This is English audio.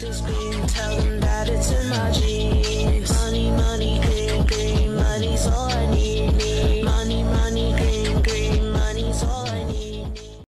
this beat, tell